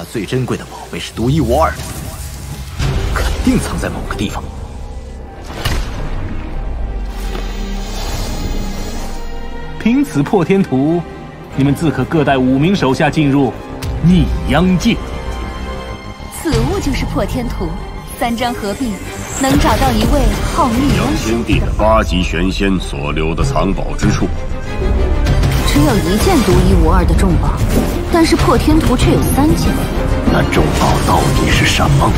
那最珍贵的宝贝是独一无二的，肯定藏在某个地方。凭此破天图，你们自可各带五名手下进入逆央界。此物就是破天图，三张合璧，能找到一位号逆阳先帝的八级玄仙所留的藏宝之处。只有一件独一无二的重宝，但是破天图却有三件。那重宝到底是什么？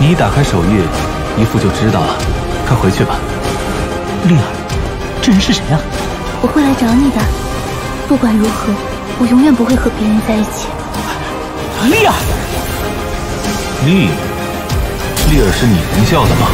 你一打开手谕，姨父就知道了。快回去吧。丽儿，这人是谁啊？我会来找你的。不管如何，我永远不会和别人在一起。丽儿，丽，丽儿是你能叫的吗？